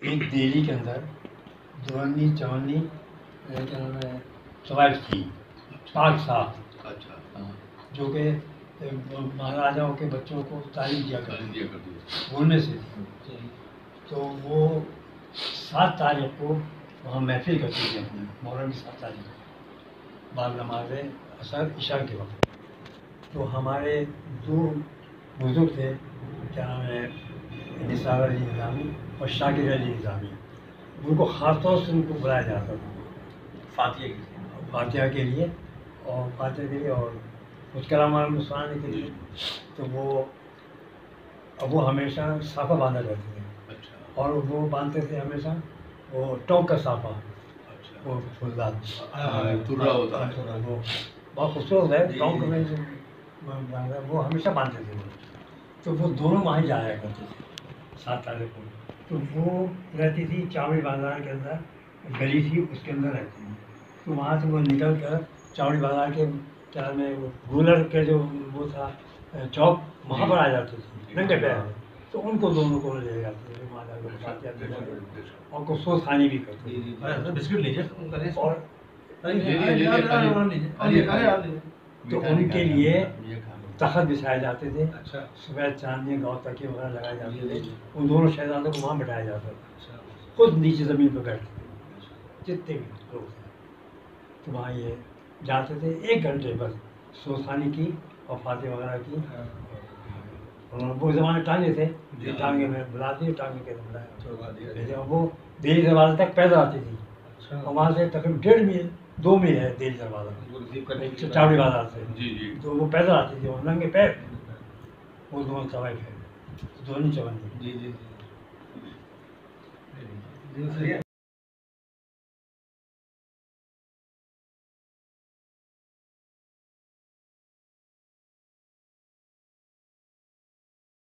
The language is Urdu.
ایک دہلی کے اندر کیا نام ہے طوائف تھی پاک صاحب اچھا۔ جو کہ مہاراجاؤں کے بچوں کو تعلیم دیا کرتی ان میں سے۔ تو وہ سات تاریخ کو وہاں محفل کرتی تھی اپنی محرم کی سات تاریخ کو۔ بعد نماز اثر عشاء کے وقت۔ تو ہمارے دو بزرگ تھے کیا نام ہے نثار علی نظامی اور شاکر علی نظامی۔ ان کو خاص طور سے ان کو بلایا جاتا تھا۔ فاتحہ کی فاتحہ کے لیے۔ اور فاتحہ کے لیے اور کچھ کلام عالم سنانے کے لیے۔ تو وہ اب وہ ہمیشہ صافہ باندھا کرتے تھے۔ اچھا۔ اور وہ باندھتے تھے ہمیشہ وہ ٹوک کا صافہ۔ اچھا۔ وہ پھولدار وہ بہت خوبصورت ہے۔ ٹونک میں جو باندھا ہے، وہ ہمیشہ باندھتے تھے۔ تو وہ دونوں وہاں جایا کرتے تھے۔ سات تاریخ کو تو وہ رہتی تھی چاوڑی بازار کے اندر گلی تھی اس کے اندر رہتی تھی۔ تو وہاں سے وہ نکل کر چاوڑی بازار کے کیا میں وہ گولر کے جو وہ تھا چوک وہاں پر آ جاتے تھے ننگے پیر۔ تو ان کو دونوں کو لے جاتے تھے وہاں جا کے اور کچھ سوچ خانی بھی کرتے تھے۔ بسکٹ لیجیے۔ اور تو ان کے لیے تخت بچھائے جاتے تھے۔ اچھا۔ صبح چاندنی گاؤں تکیے وغیرہ لگائے جاتے تھے۔ ان دونوں شہزادوں کو وہاں بٹھایا جاتا تھا۔ خود نیچے زمین پہ بیٹھتے تھے۔ جتنے بھی لوگ تھے۔ تو وہاں یہ جاتے تھے۔ ایک گھنٹے بس سوسانی کی اور فاتح وغیرہ کی۔ اور وہ زمانے ٹانگے تھے۔ جی۔ ٹانگے میں بلا دیے ٹانگے کے بلایا۔ وہ دہلی دروازے تک پیدل آتی تھی۔ اور وہاں سے تقریباً ڈیڑھ میل دو میل ہے دہلی دروازہ۔ چاوڑی بازار سے۔ جی جی۔ تو وہ پیدل تھی اور ننگے پیر وہ دونوں چوائف ہے دونوں چوانی جی جی۔ جی۔